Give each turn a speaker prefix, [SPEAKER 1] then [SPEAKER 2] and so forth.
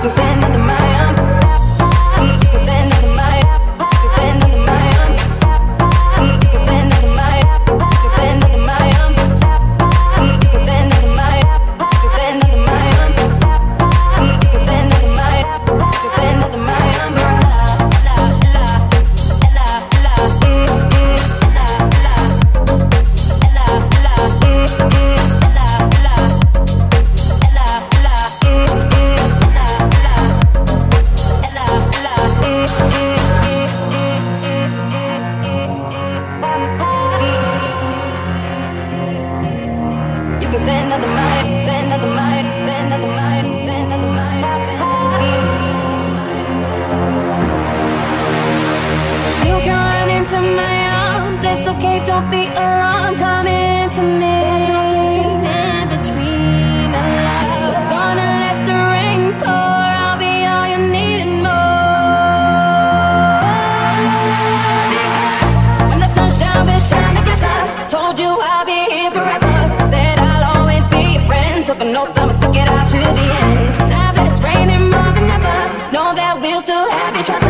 [SPEAKER 1] people stand on the It's okay, don't be alarmed. Come into me. There's no distance in between our. So gonna let the rain pour. I'll be all you need and more. When the. Told you I'll be here forever. Said I'll always be your friend. Took an oath, stick it out to the end. Now that it's raining more than ever, know that we'll still have each other.